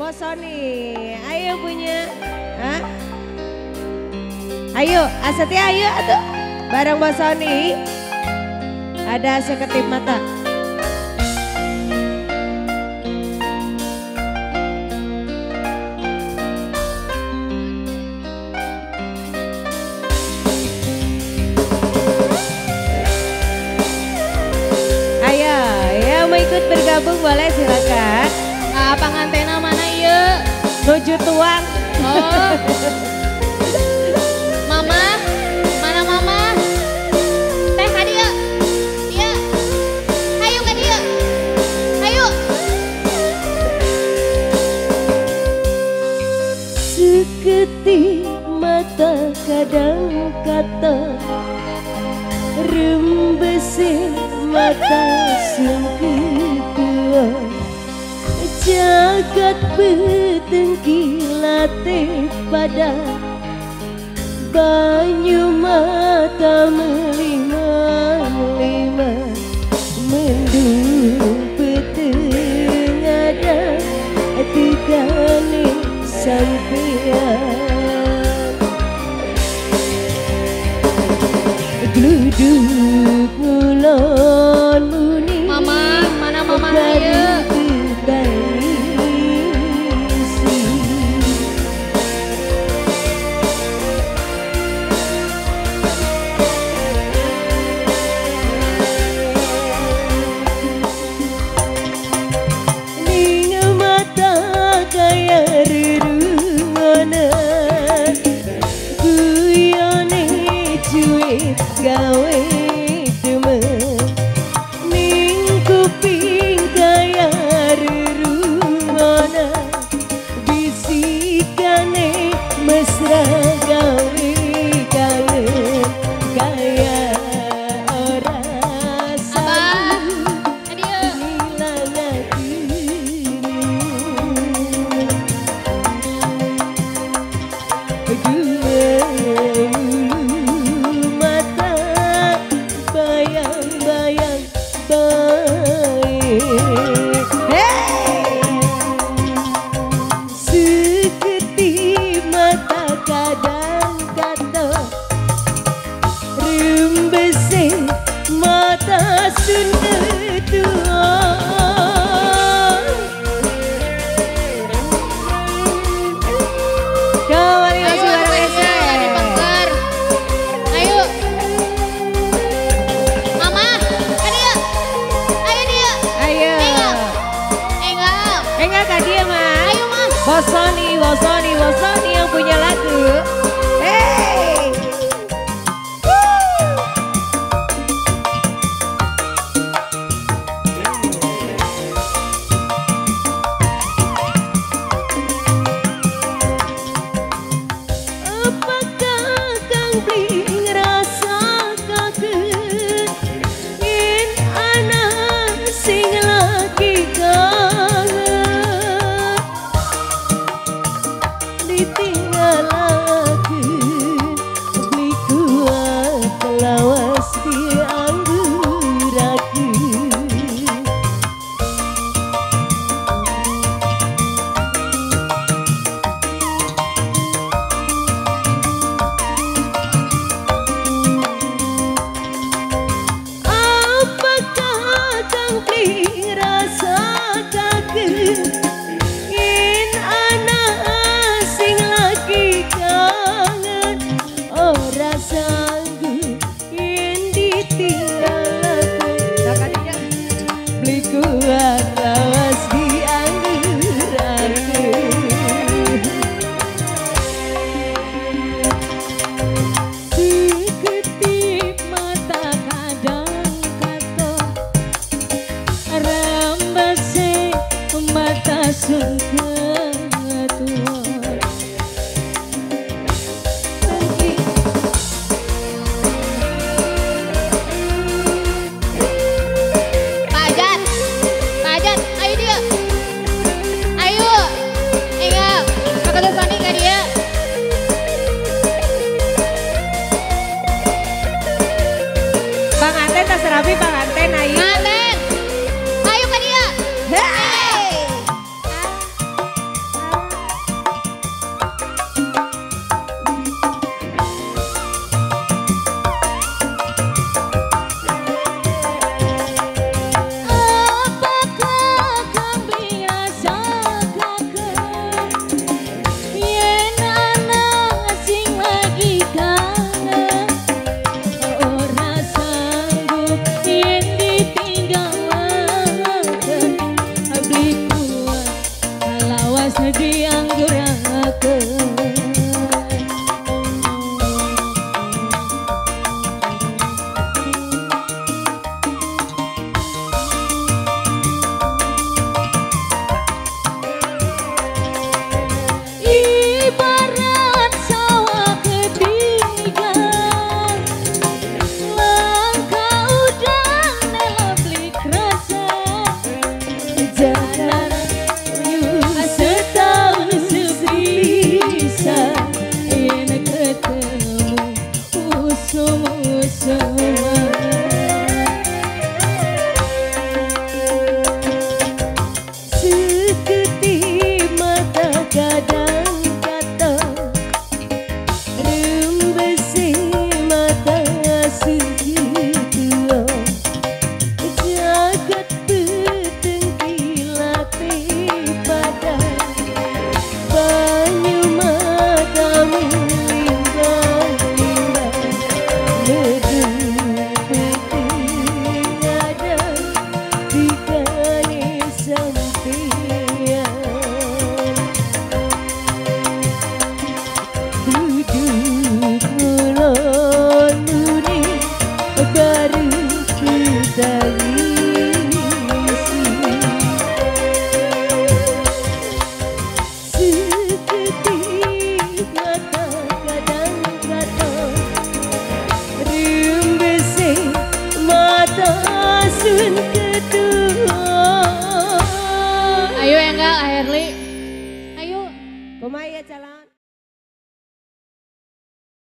Bos Sony, ayo punya. Hah? Ayo, asetnya ayo atuh. Bareng Bos Sony. Ada seketip mata. Ayo, yang mau ikut bergabung boleh silakan. Ah, pangantena mana yuk? Nuju tuang. Oh. mama, mana mama? Teh ka dia. Iya. Ayo ka dia. Ayo. Seketi mata kadang kata Rembesi mata sungketua Jagat betengki latih pada Banyu mata melima-lima Mendung peteng ada Tiga nih sampean. Gluduk ngulon gawe Enggak. Kak dia mah Ayo, Ma. Bosoni, Bosoni, Bosoni yang punya lagu Ayo enggak Airly. Ayo.